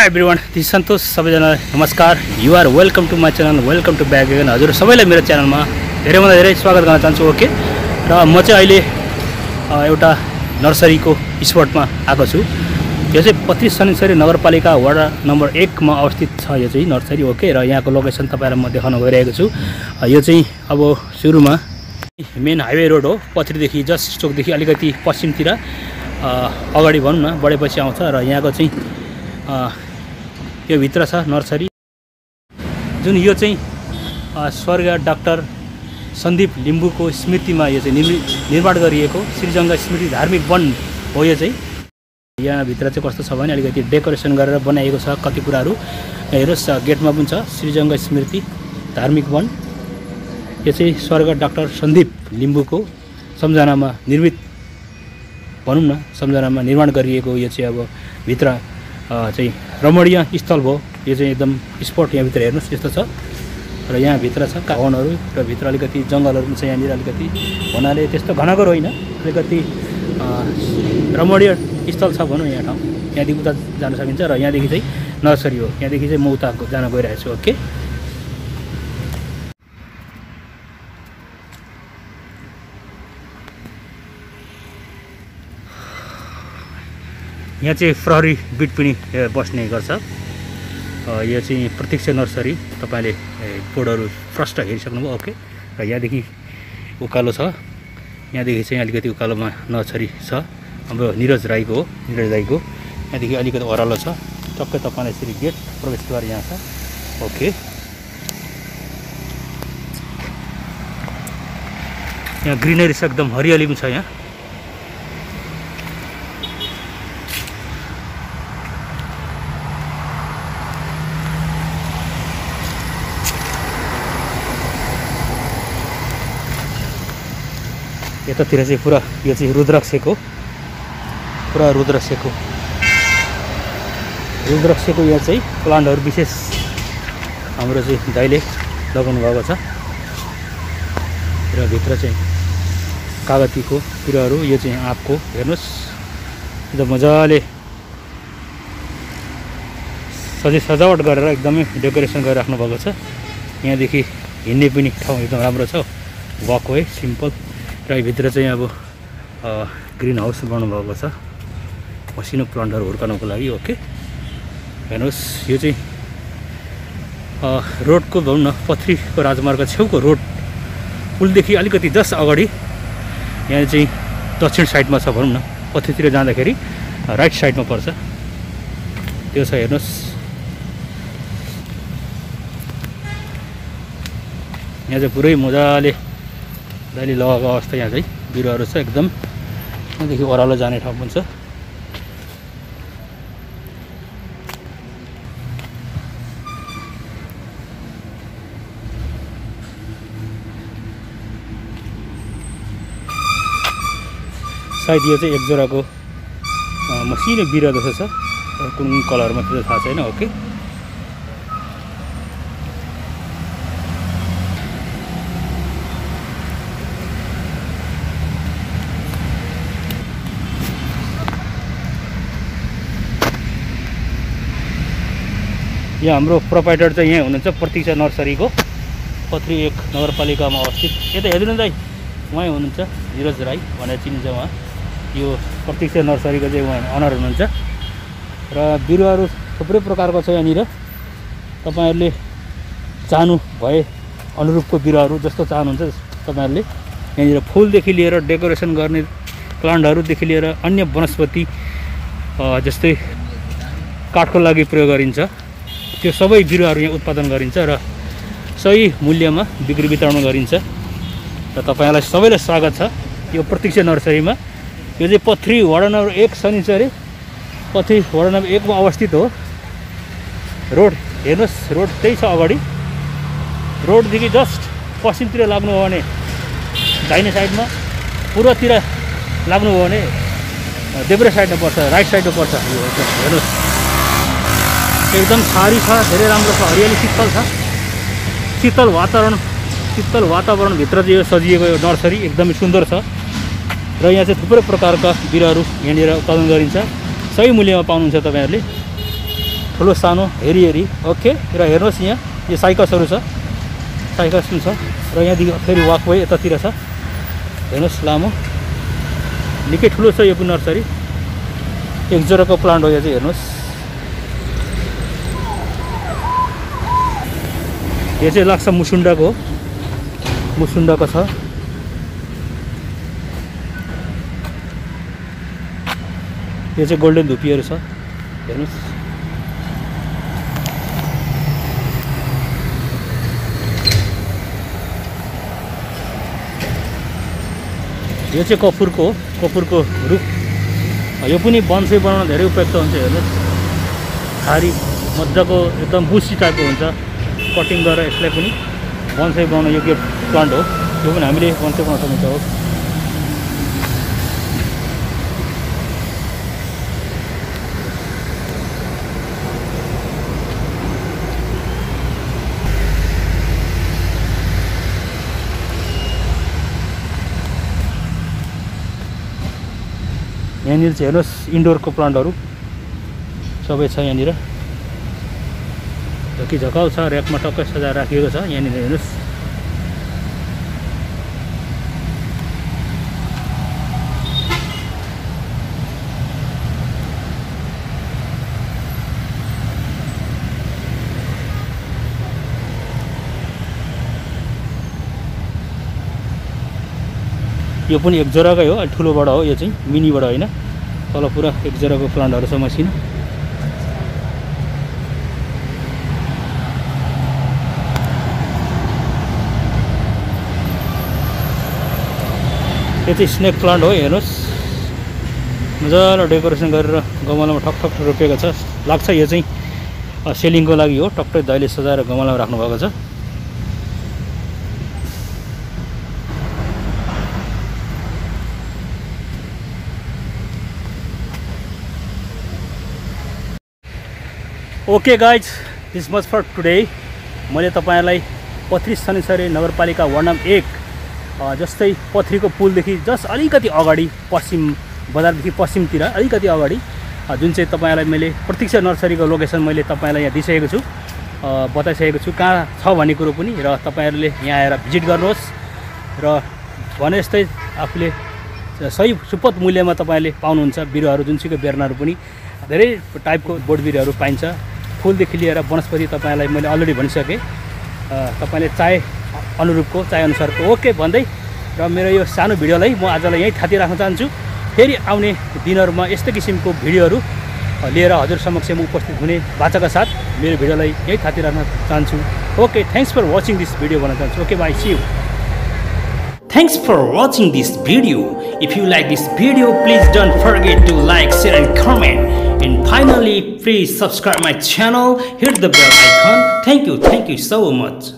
Every one Santosh सबैजना नमस्कार. You're welcome to my channel welcome to back again हजुर सबैलाई मेरो च्यानलमा धेरैभन्दा धेरै स्वागत गर्न चाहन्छु ओके र म चाहिँ अहिले एउटा नर्सरीको स्पटमा आएको छु। यो चाहिँ पच्चिस शनिश्वरी नगरपालिका वडा नम्बर एकमा अवस्थित छ यो चाहिँ नर्सरी ओके र यहाँको लोकेसन तपाईँलाई म देखाउन गइरहेको छु। यो चाहिँ अब सुरुमा मेन हाइवे रोड हो। पछिदेखि जस्ट चोकदेखि अलिकति पश्चिमतिर अगाडि भनौँ न बढेपछि आउँछ। र यहाँको चाहिँ यो भित्र छ नर्सरी। जुन यो चाहिँ अ, स्वर्गीय डाक्टर सन्दीप लिम्बूको स्मृतिमा यो चाहिँ निर्मि निर्माण गरिएको श्रीजङ्ग स्मृति धार्मिक वन हो यो चाहिँ। यहाँभित्र चाहिँ कस्तो छ भने अलिकति डेकोरेसन गरेर बनाइएको छ कति कुराहरू। हेर्नुहोस् गेटमा पनि छ श्रीजङ्ग स्मृति धार्मिक वन। यो चाहिँ स्वर्ग डाक्टर सन्दीप लिम्बूको सम्झनामा निर्मित भनौँ न सम्झनामा निर्माण गरिएको यो चाहिँ अब भित्र चाहिँ रमणीय स्थल भयो। यो चाहिँ एकदम स्पट यहाँभित्र हेर्नुहोस् यस्तो छ। र यहाँभित्र छ भवनहरू र भित्र अलिकति जङ्गलहरू पनि छ यहाँनिर अलिकति भन्नाले त्यस्तो घनघोर होइन। अलिकति रमणीय स्थल छ भनौँ यहाँ ठाउँ। यहाँदेखि उता जान सकिन्छ र यहाँदेखि चाहिँ नर्सरी हो। यहाँदेखि चाहिँ म उता जान गइरहेको छु ओके? यहाँ चाहिँ प्रहरी बिट पनि बस्ने गर्छ। यो चाहिँ प्रत्यक्ष नर्सरी। तपाईँले बोर्डहरू प्रष्ट हेरिसक्नुभयो ओके। र यहाँदेखि उकालो छ। यहाँदेखि चाहिँ अलिकति उकालोमा नर्सरी छ। हाम्रो निरज राईको हो निरज राईको। यहाँदेखि अलिकति ओह्रालो छ। टक्कै तपाईँलाई यसरी गेट प्रवेशद्वार यहाँ छ। ओके। यहाँ ग्रिनरी छ एकदम हरियाली पनि छ यहाँ। यतातिर चाहिँ पुरा यो चाहिँ रुद्राक्षको पुरा रुद्राक्षको। रुद्राक्षको यहाँ चाहिँ प्लान्टहरू विशेष हाम्रो चाहिँ दाइले लगाउनु भएको छ। र भित्र चाहिँ कागतीको बिरुवाहरू यो चाहिँ आँपको हेर्नुहोस्। एकदम मजाले सजै सजावट गरेर एकदमै डेकोरेसन गरेर राख्नु भएको छ। यहाँदेखि हिँड्ने पनि ठाउँ एकदम राम्रो छ वक वे सिम्पल। र भित्र चाहिँ अब ग्रिन हाउस बनाउनु भएको छ। मसिनो प्लान्टहरू हुर्काउनको लागि ओके हेर्नुहोस् यो चाहिँ रोडको भनौँ न पथरीको राजमार्ग छेउको रोड। पुलदेखि अलिकति जस्ट अगाडि यहाँ चाहिँ दक्षिण साइडमा छ भनौँ न पथरीतिर जाँदाखेरि राइट साइडमा पर्छ। त्यो छ हेर्नुहोस्। यहाँ चाहिँ पुरै मजाले दाइले लगाएको अवस्था यहाँ चाहिँ बिरुवाहरू छ एकदम त्यहाँदेखि ओह्रालो जाने ठाउँ पनि छ सायद यो चाहिँ एक जोराको अ, मसिनो बिरुवा जस्तो छ कुन कलरमा त्यो थाहा छैन ओके यहाँ हाम्रो प्रोपाइटर चाहिँ यहीँ हुनुहुन्छ प्रतीक्षा नर्सरीको पत्री एक नगरपालिकामा अवस्थित। यता हेर्नु दाइ उहाँ हुनुहुन्छ निरज राई भनेर चिनिन्छ उहाँ। यो प्रतीक्षा नर्सरीको चाहिँ उहाँ अनर हुनुहुन्छ। र बिरुवाहरू थुप्रै प्रकारको छ यहाँनिर। तपाईँहरूले चाहनु भए अनुरूपको बिरुवाहरू जस्तो चाहनुहुन्छ तपाईँहरूले यहाँनिर फुलदेखि लिएर डेकोरेसन गर्ने प्लान्टहरूदेखि लिएर अन्य वनस्पति जस्तै काठको लागि प्रयोग गरिन्छ। त्यो सबै बिरुवाहरू यहाँ उत्पादन गरिन्छ र सही मूल्यमा बिक्री वितरण गरिन्छ। र तपाईँलाई सबैलाई स्वागत छ यो प्रत्यक्ष नर्सरीमा। यो चाहिँ पथरी वडा नम्बर एक शनिचरी। पथरी वडा नम्बर एकमा अवस्थित हो। रोड हेर्नुहोस् रोड त्यही छ अगाडि। रोडदेखि जस्ट पश्चिमतिर लाग्नु हो भने दाहिने साइडमा पूर्वतिर लाग्नुभयो भने देब्रे साइडमा पर्छ राइट साइडमा पर्छ। हेर्नुहोस्। एकदम छारी छ धेरै राम्रो छ हरियाली शीतल छ। शीतल वातावरण शीतल वातावरणभित्र चाहिँ यो सजिएको यो नर्सरी एकदमै सुन्दर छ। र यहाँ चाहिँ थुप्रै प्रकारका बिरुवाहरू यहाँनिर उत्पादन गरिन्छ। सही मूल्यमा पाउनुहुन्छ तपाईँहरूले। ठुलो सानो हेरी हेरी ओके र हेर्नुहोस् यहाँ यो साइकसहरू छ। साइकस पनि छ। र यहाँदेखि फेरि वाकवे यतातिर छ। हेर्नुहोस् लामो। निकै ठुलो छ यो पनि नर्सरी। एक जोराको प्लान्ट हो यो चाहिँ हेर्नुहोस्। यो चाहिँ लाग्छ मुसुन्डाको हो मुसुन्डाको छ यो चाहिँ गोल्डन धुपीहरू छ हेर्नुहोस् यो चाहिँ कपुरको हो कपुरको रुख यो पनि बन्सै बनाउन धेरै उपयुक्त हुन्छ हेर्नुहोस् खारी मजाको एकदम बुसी टाइपको हुन्छ कटिङ गरेर यसलाई पनि बन्सै बनाउन योग्य प्लान्ट हो। यो पनि हामीले बन्सै बनाउन सकिन्छ हो। यहाँनिर चाहिँ हेर्नुहोस् इन्डोरको प्लान्टहरू सबै छ यहाँनिर। झकी झकाउ छ ऱ्याकमा टक्कै सजाएर राखिएको छ। यहाँनिर हेर्नुहोस्। यो पनि एक जराकै हो अलिक ठुलोबाट हो यो चाहिँ मिनीबाट होइन। तल पुरा एक जराको प्लान्टहरू छ मसिनो। यो चाहिँ स्नेक प्लान्ट हो हेर्नुहोस्। मजाले डेकोरेसन गरेर गमलामा ठक ठक रोपेको छ। लाग्छ यो चाहिँ सेलिङको लागि हो। टक्कै दैले सजाएर गमलामा राख्नुभएको छ। Okay guys this much for today मैले तपाईँहरूलाई पथरी शनिसरी नगरपालिका वार्ड नम्बर एक जस्तै पथरीको पुलदेखि जस्ट अलिकति अगाडि पश्चिम बजारदेखि पश्चिमतिर अलिकति अगाडि जुन चाहिँ तपाईँलाई मैले प्रत्यक्ष नर्सरीको लोकेसन मैले तपाईँलाई यहाँ दिइसकेको छु। बताइसकेको छु कहाँ छ भन्ने कुरो पनि र तपाईँहरूले यहाँ आएर भिजिट गर्नुहोस् र भने जस्तै आफूले सही सुपथ मूल्यमा तपाईँले पाउनुहुन्छ बिरुवाहरू जुनसुकै बेर्नाहरू पनि धेरै टाइपको बोट बिरुवाहरू पाइन्छ। फुलदेखि लिएर वनस्पति तपाईँलाई मैले अलरेडी भनिसकेँ। तपाईँले चाहे अनुरूपको चाहे अनुसारको ओके भन्दै र मेरो यो सानो भिडियोलाई म आजलाई यहीँ थाती राख्न चाहन्छु फेरि आउने दिनहरूमा यस्तै किसिमको भिडियोहरू लिएर हजुर समक्ष म उपस्थित हुने बाचाका साथ मेरो भिडियोलाई यहीँ थाती राख्न चाहन्छु okay thanks for watching this video भन्न चाहन्छु okay bye see you Thanks for watching this video. If you like this video, please don't forget to like, share and comment. And finally, please subscribe my channel, hit the bell icon. Thank you, thank you so much.